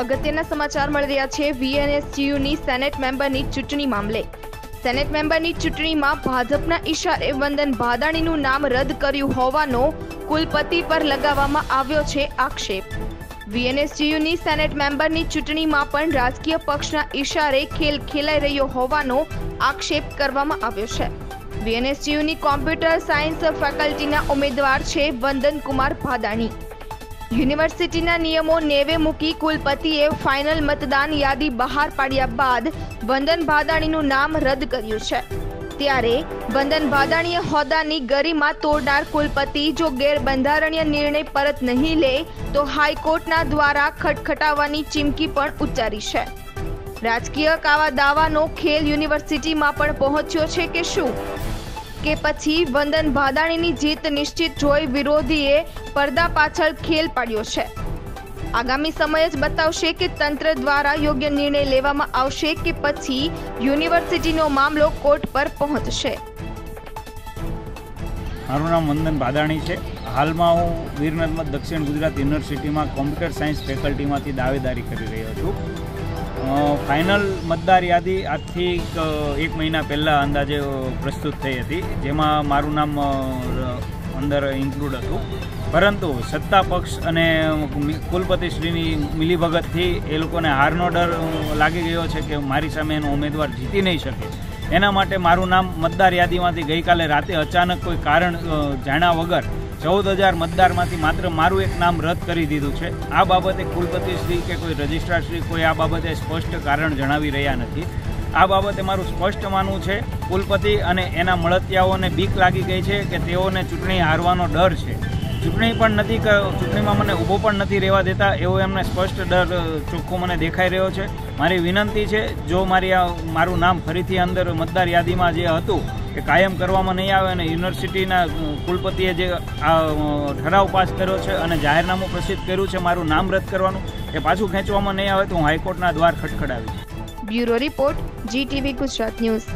અગત્યના સમાચાર મળી રહ્યા છે. વીએનએસજીયુની સેનેટ મેમ્બરની ચૂંટણી મામલે. સેનેટ મેમ્બરની ચૂંટણીમાં ભાજપના ઈશારે વંદન ભાદાણીનું નામ રદ કર્યું હોવાનો કુલપતિ પર લગાવવામાં આવ્યો છે આક્ષેપ. વીએનએસજીયુની સેનેટ મેમ્બરની ચૂંટણીમાં પણ રાજકીય પક્ષના ઈશારે ખેલ ખેલાઈ રહ્યો હોવાનો આક્ષેપ કરવામાં આવ્યો છે. વીએનએસજીયુની કોમ્પ્યુટર સાયન્સ ફેકલ્ટીના ઉમેદવાર છે વંદન કુમાર ભાદાણી. યુનિવર્સિટીના નિયમો નેવે મૂકી કુલપતિએ ફાઇનલ મતદાન યાદી બહાર પાડ્યા બાદ વંદન ભાદાણીનું નામ રદ કર્યું છે. ત્યારે વંદન ભાદાણીએ હોદ્દાની ગરિમા તોડનાર કુલપતિ જો ગેરબંધારણીય નિર્ણય પરત નહીં લે, તો હાઈકોર્ટના દ્વારા ખટખટાવવાની ચીમકી પણ ઉચ્ચારી છે. રાજકીય કાવા દાવાનો ખેલ યુનિવર્સિટીમાં પણ પહોંચ્યો છે કે શું? કે પછી વંદન ભાદાણીની જીત નિશ્ચિત જોઈ વિરોધીએ પડદા પાછળ ખેલ પાડ્યો છે. આગામી સમય જ બતાવશે કે તંત્ર દ્વારા યોગ્ય નિર્ણય લેવામાં આવશે કે પછી યુનિવર્સિટીનો મામલો કોર્ટ પર પહોંચશે. મારું નામ વંદન ભાદાણી છે. હાલમાં હું વીર દક્ષિણ ગુજરાત યુનિવર્સિટીમાં કોમ્પ્યુટર સાયન્સ ફેકલ્ટીમાંથી દાવેદારી કરી રહ્યો છું. ફાઇનલ મતદાર યાદી આજથી એક મહિના પહેલાં અંદાજે પ્રસ્તુત થઈ હતી, જેમાં મારું નામ અંદર ઇન્ક્લુડ હતું. પરંતુ સત્તા પક્ષ અને કુલપતિશ્રીની મિલીભગતથી એ લોકોને હારનો ડર લાગી ગયો છે કે મારી સામે એનો ઉમેદવાર જીતી નહીં શકે. એના માટે મારું નામ મતદાર યાદીમાંથી ગઈકાલે રાતે અચાનક કોઈ કારણ જાણ્યા વગર ચૌદ હજાર મતદારમાંથી માત્ર મારું એક નામ રદ કરી દીધું છે. આ બાબતે કુલપતિશ્રી કે કોઈ રજિસ્ટ્રારશ્રી કોઈ આ બાબતે સ્પષ્ટ કારણ જણાવી રહ્યા નથી. આ બાબતે મારું સ્પષ્ટ માનવું છે, કુલપતિ અને એના મળતિયાઓને બીક લાગી ગઈ છે કે તેઓને ચૂંટણી હારવાનો ડર છે. ચૂંટણી પણ નથી ચૂંટણીમાં મને ઊભો પણ નથી રહેવા દેતા એવો એમને સ્પષ્ટ ડર ચોખ્ખો મને દેખાઈ રહ્યો છે. મારી વિનંતી છે, જો મારી આ, મારું નામ ફરીથી અંદર મતદાર યાદીમાં જે હતું કે કાયમ કરવામાં નહીં આવે અને યુનિવર્સિટીના કુલપતિએ જે આ ઠરાવ પાસ કર્યો છે અને જાહેરનામું પ્રસિદ્ધ કર્યું છે, મારું નામ રદ કરવાનું, એ પાછું ખેંચવામાં નહીં આવે તો હું હાઈકોર્ટના દ્વાર ખટખડાવીશ. Bureau report GTV Gujarat news.